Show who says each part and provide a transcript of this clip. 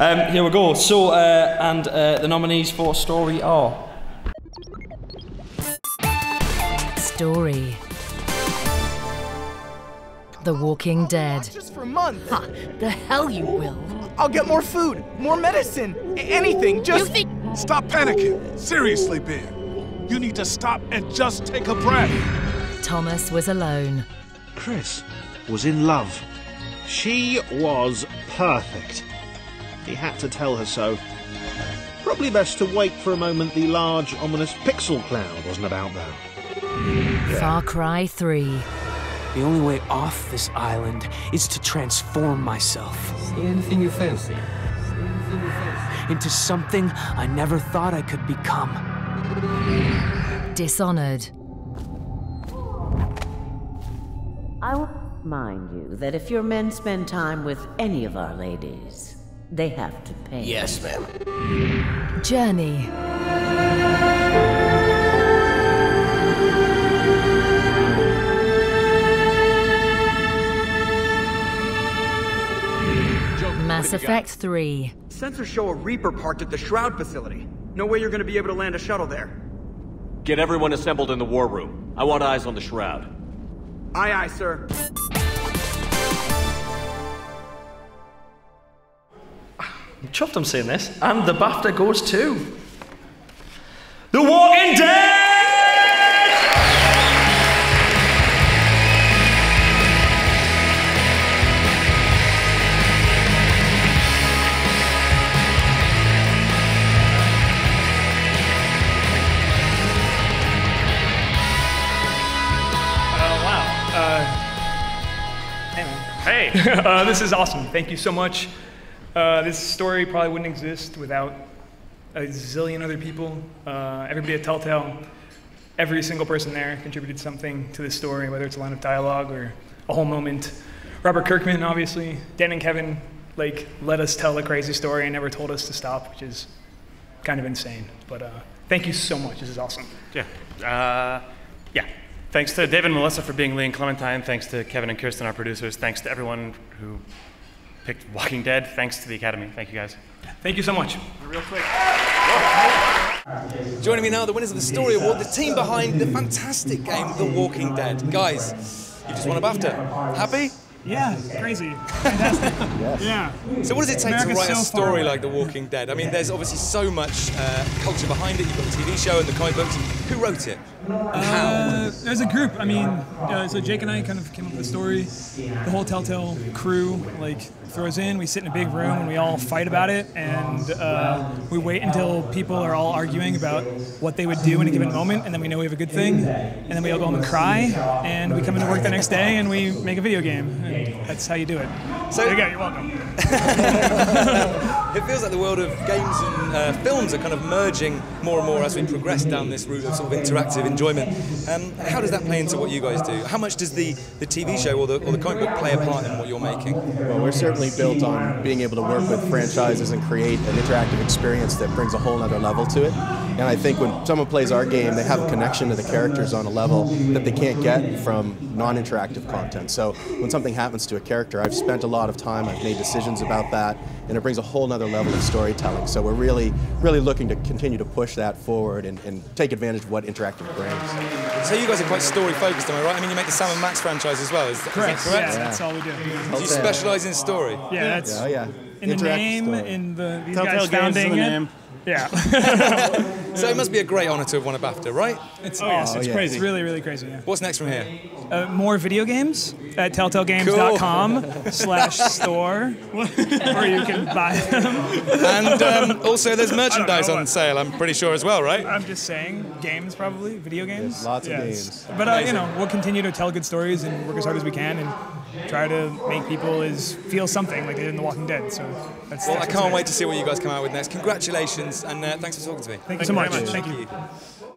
Speaker 1: Um, here we go. So, uh, and uh, the nominees for story are
Speaker 2: Story. The Walking Dead.
Speaker 3: Just for a month.
Speaker 2: Ha, the hell you will.
Speaker 3: I'll get more food, more medicine, anything. Just.
Speaker 4: Stop panicking. Seriously, Ben. You need to stop and just take a breath.
Speaker 2: Thomas was alone.
Speaker 5: Chris was in love. She was perfect. He had to tell her so. Probably best to wait for a moment the large, ominous pixel cloud wasn't about, though.
Speaker 2: Far Cry 3.
Speaker 6: The only way off this island is to transform myself.
Speaker 7: See anything you fancy?
Speaker 6: Into something I never thought I could become.
Speaker 2: Dishonored.
Speaker 8: I will remind you that if your men spend time with any of our ladies, they have to pay.
Speaker 7: Yes, ma'am.
Speaker 2: Journey. Mass Effect 3.
Speaker 9: Sensors show a Reaper parked at the Shroud facility. No way you're gonna be able to land a shuttle there.
Speaker 10: Get everyone assembled in the war room. I want eyes on the shroud.
Speaker 9: Aye, aye, sir.
Speaker 1: I'm chuffed I'm saying this, and the BAFTA goes to The Walking Dead.
Speaker 11: Hey, uh, this is awesome. Thank you so much. Uh, this story probably wouldn't exist without a zillion other people. Uh, everybody at Telltale, every single person there contributed something to this story, whether it's a line of dialogue or a whole moment. Robert Kirkman, obviously, Dan and Kevin, like, let us tell a crazy story and never told us to stop, which is kind of insane. But uh, thank you so much. This is awesome.
Speaker 12: Yeah. Uh, yeah. Thanks to David and Melissa for being Lee and Clementine. Thanks to Kevin and Kirsten, our producers. Thanks to everyone who picked Walking Dead. Thanks to the Academy. Thank you guys.
Speaker 11: Thank you so much.
Speaker 12: Real quick.
Speaker 13: Joining me now, the winners of the Story Award, the team behind the fantastic game The Walking Dead. Guys, you just won a BAFTA. Happy?
Speaker 11: Yeah, crazy. Fantastic. Yeah.
Speaker 13: So what does it take
Speaker 11: America's
Speaker 13: to write a
Speaker 11: so far
Speaker 13: story like The Walking Dead? I mean, there's obviously so much uh, culture behind it. You've got the TV show and the comic books. Who wrote it?
Speaker 11: Uh, there's a group. I mean, uh, so Jake and I kind of came up with the story. The whole Telltale crew like throws in. We sit in a big room and we all fight about it, and uh, we wait until people are all arguing about what they would do in a given moment, and then we know we have a good thing, and then we all go home and cry, and we come into work the next day and we make a video game. And that's how you do it. So there you go. You're welcome.
Speaker 13: it feels like the world of games and uh, films are kind of merging more and more as we progress down this route of sort of interactive enjoyment. Um, how does that play into what you guys do? How much does the, the TV show or the, or the comic book play a part in what you're making?
Speaker 14: Well, we're certainly built on being able to work with franchises and create an interactive experience that brings a whole other level to it. And I think when someone plays our game, they have a connection to the characters on a level that they can't get from non-interactive content. So when something happens to a character, I've spent a lot of time, I've made decisions about that, and it brings a whole other level of storytelling. So we're really, really looking to continue to push that forward and, and take advantage of what interactive brings.
Speaker 13: So you guys are quite story focused, am I right? I mean, you make the Sam and Max franchise as well. Is, is that
Speaker 11: Correct.
Speaker 13: correct?
Speaker 11: Yeah, that's all we do.
Speaker 13: Do you specialise in story?
Speaker 11: Yeah, that's
Speaker 14: Yeah, yeah.
Speaker 11: in the
Speaker 14: Interactive
Speaker 11: name,
Speaker 14: story.
Speaker 11: in the these
Speaker 13: Telltale
Speaker 11: guys
Speaker 13: Games is
Speaker 11: founding
Speaker 13: the
Speaker 11: it.
Speaker 13: name.
Speaker 11: Yeah.
Speaker 13: So it must be a great honour to have won a BAFTA, right?
Speaker 11: It's, yes, it's crazy. It's really, really crazy. Yeah.
Speaker 13: What's next from here?
Speaker 11: Uh, more video games at telltalegames.com slash store, where you can buy them.
Speaker 13: And um, also, there's merchandise on sale, I'm pretty sure, as well, right?
Speaker 11: I'm just saying, games probably, video games.
Speaker 14: There's lots of games.
Speaker 11: But uh, you know, we'll continue to tell good stories and work as hard as we can and try to make people as feel something like they did in The Walking Dead. So that's.
Speaker 13: Well, I can't wait to see what you guys come out with next. Congratulations, and uh, thanks for talking to me.
Speaker 11: Thank you so much. Thank you.